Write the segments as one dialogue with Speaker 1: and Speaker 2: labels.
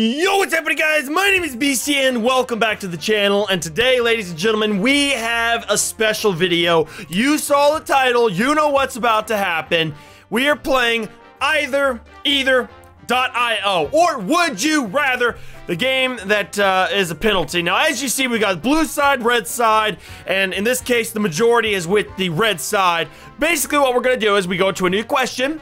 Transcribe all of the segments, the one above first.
Speaker 1: Yo, what's happening guys? My name is Beasty and welcome back to the channel. And today, ladies and gentlemen, we have a special video. You saw the title, you know what's about to happen. We are playing either, either, .io or would you rather the game that uh, is a penalty now as you see we got blue side red side and in this case the majority is with the red side basically what we're gonna do is we go to a new question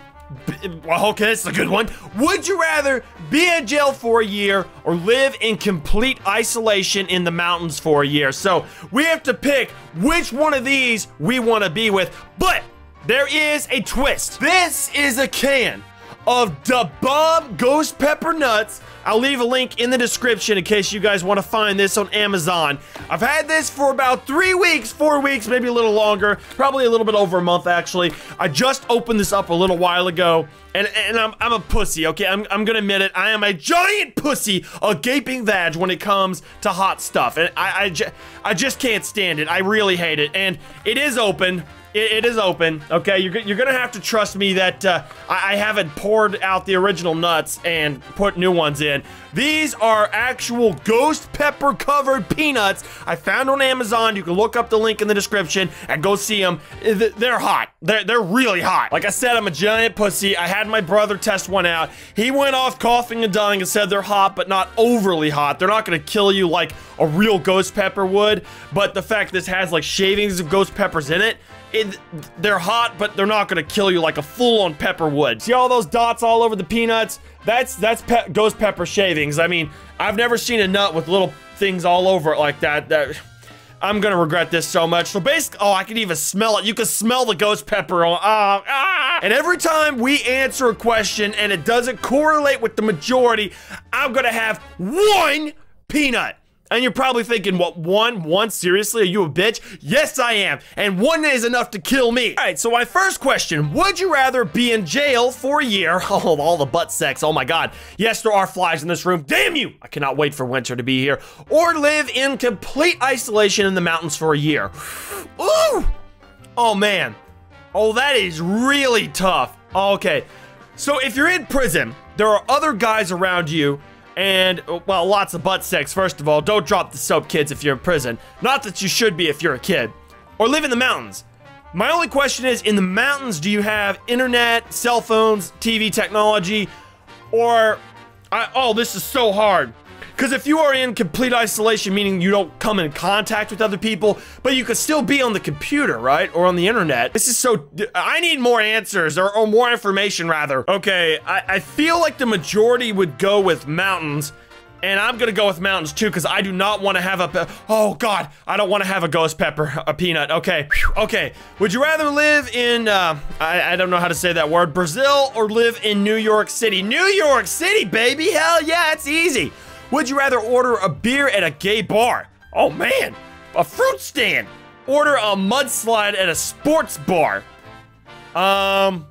Speaker 1: okay, that's a good one. Would you rather be in jail for a year or live in complete isolation in the mountains for a year? So we have to pick which one of these we want to be with. But there is a twist. This is a can of the Bomb Ghost Pepper Nuts I'll leave a link in the description in case you guys want to find this on Amazon. I've had this for about three weeks, four weeks, maybe a little longer, probably a little bit over a month actually. I just opened this up a little while ago, and, and I'm, I'm a pussy, okay? I'm, I'm gonna admit it. I am a giant pussy, a gaping vag when it comes to hot stuff. And I, I, I just can't stand it. I really hate it. And it is open. It, it is open, okay? You're, you're gonna have to trust me that uh, I, I, haven't poured out the original nuts and put new ones in. These are actual ghost pepper covered peanuts I found on Amazon. You can look up the link in the description and go see them. They're hot. They're, they're really hot. Like I said, I'm a giant pussy. I had my brother test one out. He went off coughing and dying and said they're hot, but not overly hot. They're not gonna kill you like a real ghost pepper would, but the fact this has like shavings of ghost peppers in it, it, they're hot, but they're not gonna kill you like a full-on pepper would. See all those dots all over the peanuts? That's that's pe ghost pepper shavings. I mean, I've never seen a nut with little things all over it like that. That I'm gonna regret this so much. So basically, oh, I can even smell it. You can smell the ghost pepper. Oh, ah. And every time we answer a question and it doesn't correlate with the majority, I'm gonna have one peanut. And you're probably thinking, what, one? One? Seriously? Are you a bitch? Yes, I am. And one is enough to kill me. All right, so my first question, would you rather be in jail for a year? Oh, all the butt sex. Oh my God. Yes, there are flies in this room. Damn you. I cannot wait for winter to be here. Or live in complete isolation in the mountains for a year. Ooh. Oh man. Oh, that is really tough. Okay. So if you're in prison, there are other guys around you and, uh, well, lots of butt sex, first of all. Don't drop the soap, kids, if you're in prison. Not that you should be if you're a kid. Or live in the mountains. My only question is, in the mountains, do you have internet, cell phones, TV technology, or... I, oh, this is so hard. Because if you are in complete isolation, meaning you don't come in contact with other people, but you could still be on the computer, right? Or on the internet. This is so... I need more answers, or, or more information, rather. Okay, I, I feel like the majority would go with mountains, and I'm gonna go with mountains too, because I do not want to have a. Oh God, I don't want to have a ghost pepper, a peanut. Okay, okay. Would you rather live in? Uh, I, I don't know how to say that word. Brazil or live in New York City? New York City, baby. Hell yeah, it's easy. Would you rather order a beer at a gay bar? Oh man, a fruit stand. Order a mudslide at a sports bar. Um,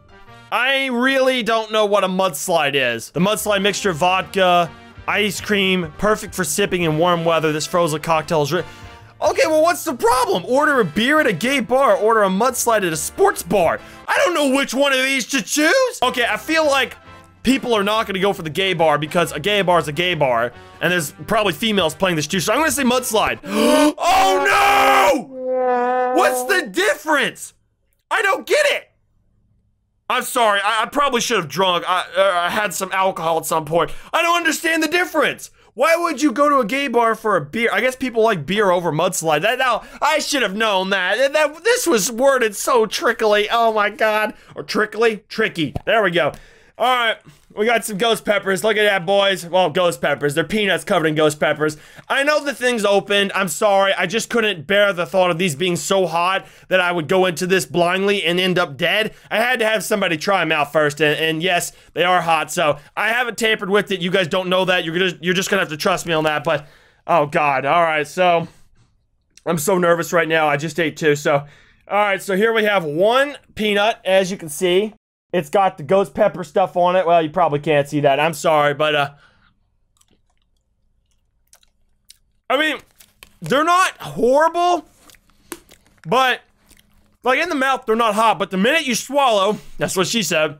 Speaker 1: I really don't know what a mudslide is. The mudslide mixture of vodka, ice cream, perfect for sipping in warm weather. This frozen cocktail is Okay, well, what's the problem? Order a beer at a gay bar, order a mudslide at a sports bar. I don't know which one of these to choose. Okay, I feel like people are not going to go for the gay bar because a gay bar is a gay bar, and there's probably females playing this too. So I'm going to say mudslide. oh no! What's the difference? I don't get it. I'm sorry. I, I probably should have drunk. I, uh, I had some alcohol at some point. I don't understand the difference. Why would you go to a gay bar for a beer? I guess people like beer over mudslide. That now I should have known that. That this was worded so trickily. Oh my god. Or trickly? Tricky. There we go. All right, we got some ghost peppers. Look at that, boys. Well, ghost peppers. They're peanuts covered in ghost peppers. I know the thing's opened. I'm sorry. I just couldn't bear the thought of these being so hot that I would go into this blindly and end up dead. I had to have somebody try them out first, and, and yes, they are hot. So I haven't tampered with it. You guys don't know that. You're you're just gonna have to trust me on that. But oh god. All right, so I'm so nervous right now. I just ate two. So all right, so here we have one peanut, as you can see. It's got the ghost pepper stuff on it. Well, you probably can't see that. I'm sorry, but uh I mean, they're not horrible, but like in the mouth, they're not hot, but the minute you swallow, that's what she said.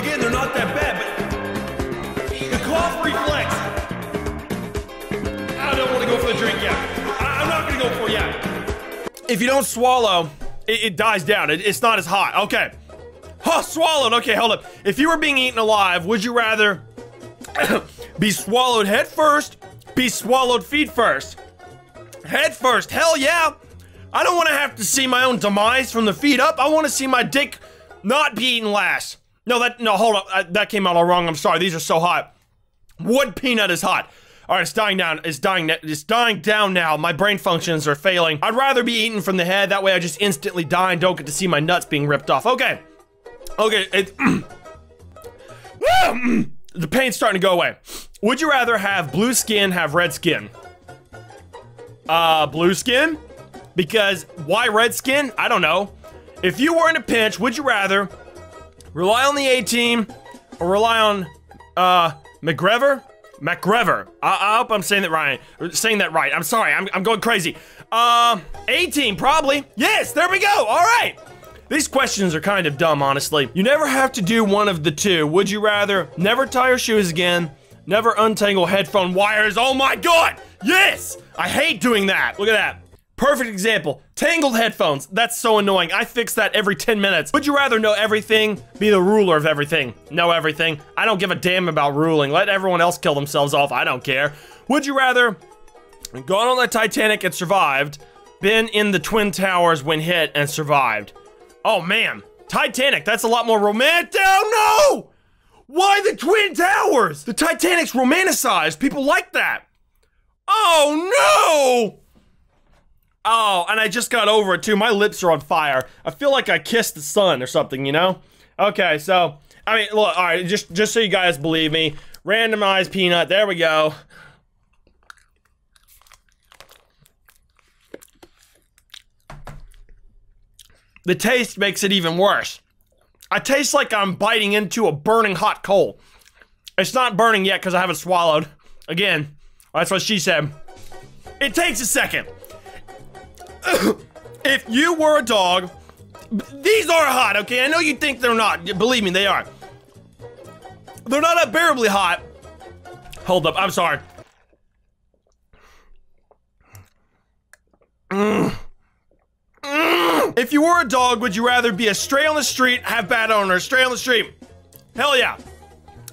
Speaker 1: Again, they're not that bad, but the cough reflex. I don't want to go for the drink yet. I- am not going to go for it yet. If you don't swallow, it, it dies down. It, it's not as hot. Okay. Huh, swallowed. Okay, hold up. If you were being eaten alive, would you rather be swallowed head first, be swallowed feet first? Head first. Hell yeah. I don't want to have to see my own demise from the feet up. I want to see my dick not be eaten last. No, that no, hold up. I, that came out all wrong. I'm sorry. These are so hot. Wood peanut is hot. All right, it's dying down. It's dying. It's dying down now. My brain functions are failing. I'd rather be eaten from the head. That way, I just instantly die and don't get to see my nuts being ripped off. Okay. Okay. It. the pain's starting to go away. Would you rather have blue skin, have red skin? Uh, blue skin? Because why red skin? I don't know. If you were in a pinch, would you rather Rely on the A team or rely on uh McGrever? McGrever. I, I hope I'm saying that right. Saying that right. I'm sorry. I'm, I'm going crazy. Um, uh, A team probably. Yes, there we go. All right. These questions are kind of dumb, honestly. You never have to do one of the two. Would you rather never tie your shoes again, never untangle headphone wires? Oh my god! Yes! I hate doing that. Look at that. Perfect example. Tangled headphones. That's so annoying. I fix that every 10 minutes. Would you rather know everything, be the ruler of everything? Know everything. I don't give a damn about ruling. Let everyone else kill themselves off. I don't care. Would you rather gone on the Titanic and survived, been in the Twin Towers when hit and survived? Oh man, Titanic, that's a lot more romantic. Oh no! Why the Twin Towers? The Titanic's romanticized. People like that. Oh no! Oh, and I just got over it too. My lips are on fire. I feel like I kissed the sun or something, you know? Okay, so I mean, look, all right, just just so you guys believe me, randomized peanut. There we go. The taste makes it even worse. I taste like I'm biting into a burning hot coal. It's not burning yet because I haven't swallowed. Again, that's what she said. It takes a second. if you were a dog, these are hot, okay? I know you think they're not. Believe me, they are. They're not unbearably hot. Hold up, I'm sorry. Mm. Mm. If you were a dog, would you rather be a stray on the street, have bad owners, stray on the street? Hell yeah.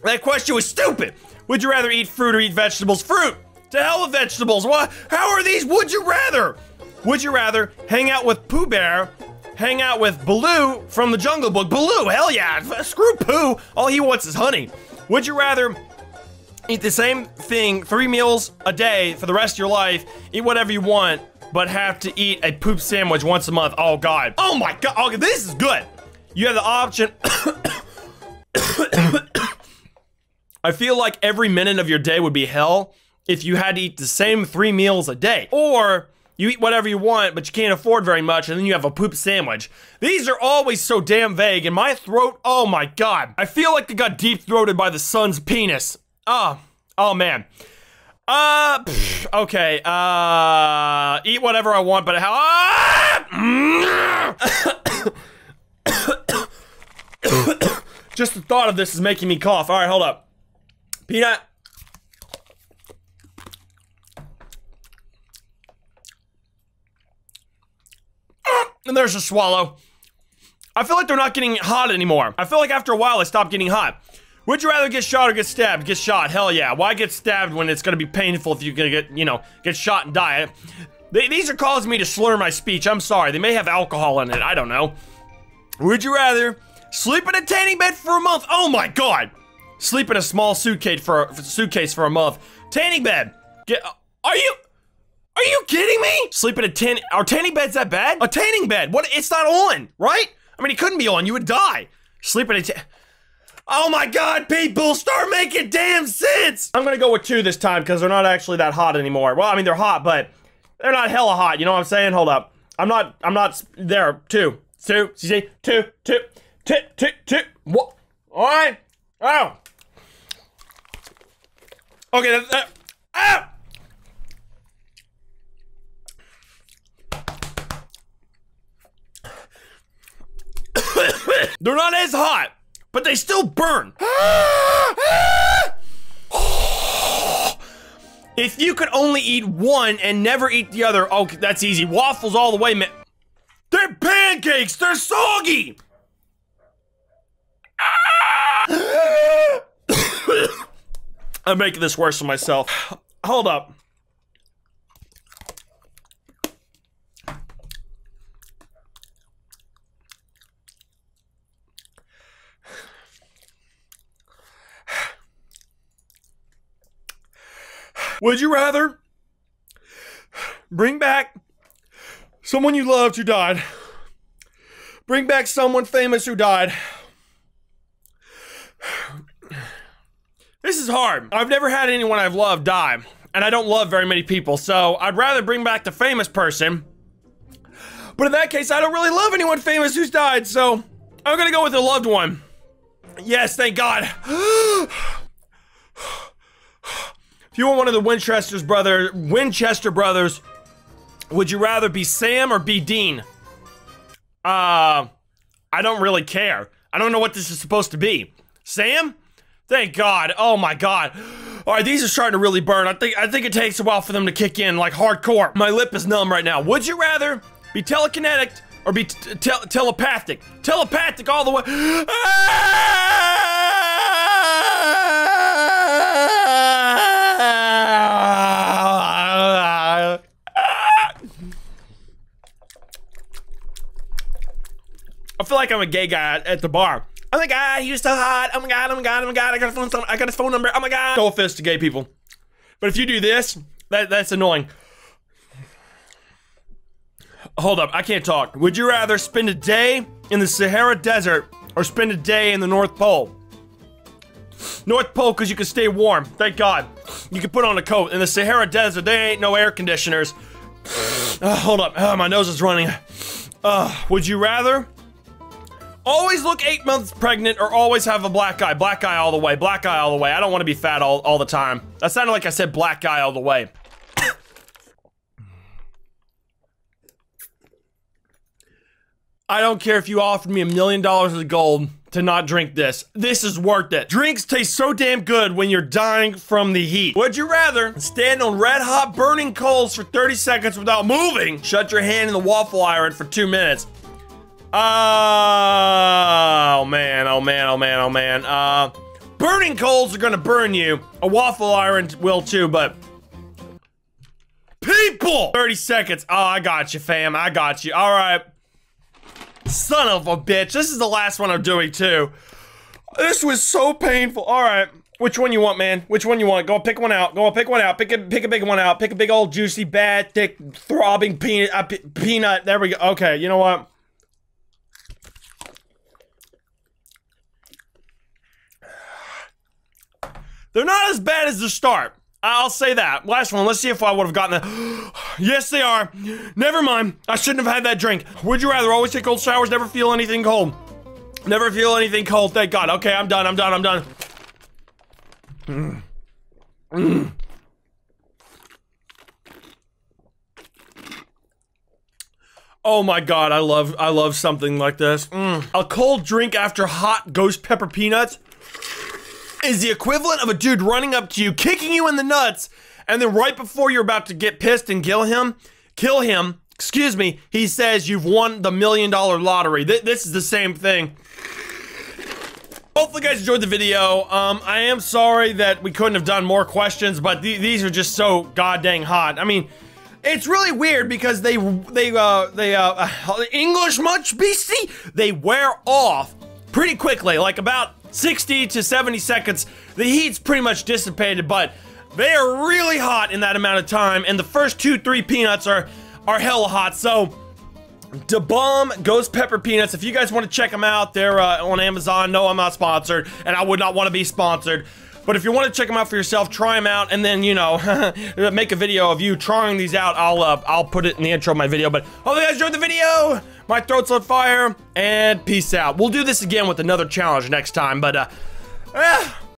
Speaker 1: That question was stupid. Would you rather eat fruit or eat vegetables? Fruit. To hell with vegetables. What? How are these? Would you rather? Would you rather hang out with Pooh Bear, hang out with Baloo from the Jungle Book? Baloo, hell yeah, screw Pooh. All he wants is honey. Would you rather eat the same thing three meals a day for the rest of your life, eat whatever you want, but have to eat a poop sandwich once a month? Oh God. Oh my God. Okay, this is good. You have the option. I feel like every minute of your day would be hell if you had to eat the same three meals a day. Or you eat whatever you want, but you can't afford very much, and then you have a poop sandwich. These are always so damn vague, and my throat, oh my god. I feel like I got deep throated by the sun's penis. Oh, oh man. Uh, okay, uh, eat whatever I want, but how, ah! Just the thought of this is making me cough. All right, hold up. Peanut. And there's a swallow. I feel like they're not getting hot anymore. I feel like after a while, they stop getting hot. Would you rather get shot or get stabbed? Get shot, hell yeah. Why get stabbed when it's gonna be painful if you're gonna get, you know, get shot and die? They, these are causing me to slur my speech. I'm sorry. They may have alcohol in it. I don't know. Would you rather sleep in a tanning bed for a month? Oh my god. Sleep in a small suitcase for a, suitcase for a month. Tanning bed. Get. Are you? Are you kidding me? Sleep in a tan- are tanning beds that bad? A tanning bed, what, it's not on, right? I mean, it couldn't be on, you would die. Sleep in a ta- Oh my god, people, start making damn sense! I'm gonna go with two this time, because they're not actually that hot anymore. Well, I mean, they're hot, but they're not hella hot, you know what I'm saying? Hold up. I'm not, I'm not, there, two, two, see, two, two, two, two, two, what? Alright, oh. Okay, that, that, ah! They're not as hot, but they still burn. if you could only eat one and never eat the other, oh, that's easy. Waffles all the way, man. They're pancakes. They're soggy. I'm making this worse for myself. Hold up. Would you rather bring back someone you loved who died? Bring back someone famous who died. This is hard. I've never had anyone I've loved die, and I don't love very many people, so I'd rather bring back the famous person. But in that case, I don't really love anyone famous who's died, so I'm gonna go with a loved one. Yes, thank God. You were one of the Winchester's brother, Winchester brothers, would you rather be Sam or be Dean? Uh, I don't really care. I don't know what this is supposed to be. Sam? Thank God. Oh my God. All right, these are starting to really burn. I think I think it takes a while for them to kick in, like hardcore. My lip is numb right now. Would you rather be telekinetic or be te telepathic? Telepathic all the way. I feel like I'm a gay guy at the bar. Oh my god, he's so hot. Oh my god, oh my god, oh my god, I got his phone, I got his phone number. Oh my god. No offense to gay people. But if you do this, that, that's annoying. Hold up, I can't talk. Would you rather spend a day in the Sahara Desert or spend a day in the North Pole? North Pole because you can stay warm. Thank God. You can put on a coat. In the Sahara Desert, there ain't no air conditioners. Uh, hold up. Oh, my nose is running. Uh, would you rather Always look eight months pregnant or always have a black eye. Black eye all the way. Black eye all the way. I don't want to be fat all, all the time. That sounded like I said black guy all the way. I don't care if you offered me a million dollars of gold to not drink this. This is worth it. Drinks taste so damn good when you're dying from the heat. Would you rather stand on red hot burning coals for 30 seconds without moving? Shut your hand in the waffle iron for two minutes. Oh, man, oh, man, oh, man, oh, man. Uh, burning coals are gonna burn you. A waffle iron will too, but... People! 30 seconds. Oh, I got you, fam. I got you. All right. Son of a bitch. This is the last one I'm doing, too. This was so painful. All right. Which one you want, man? Which one you want? Go pick one out. Go pick one out. Pick a pick a big one out. Pick a big old juicy, bad, thick, throbbing peanut. Uh, peanut. There we go. Okay. You know what? They're not as bad as the start. I'll say that. Last one. Let's see if I would have gotten that. yes, they are. Never mind. I shouldn't have had that drink. Would you rather always take cold showers, never feel anything cold? Never feel anything cold. Thank God. Okay, I'm done. I'm done. I'm done. Mm. Mm. Oh my god, I love I love something like this. Mm. A cold drink after hot ghost pepper peanuts is the equivalent of a dude running up to you, kicking you in the nuts, and then right before you're about to get pissed and kill him, kill him, excuse me, he says you've won the million dollar lottery. Th this is the same thing. Hopefully guys enjoyed the video. Um, I am sorry that we couldn't have done more questions, but th these are just so goddamn hot. I mean, it's really weird because they they uh they uh English much Beasty they wear off pretty quickly, like about 60 to 70 seconds, the heat's pretty much dissipated, but they are really hot in that amount of time, and the first two, three peanuts are, are hella hot, so... Da Bomb Ghost Pepper Peanuts. If you guys want to check them out, they're uh, on Amazon. No, I'm not sponsored, and I would not want to be sponsored. But if you want to check them out for yourself, try them out, and then you know, make a video of you trying these out. I'll uh, I'll put it in the intro of my video. But hope you guys enjoyed the video. My throat's on fire, and peace out. We'll do this again with another challenge next time, but uh, eh,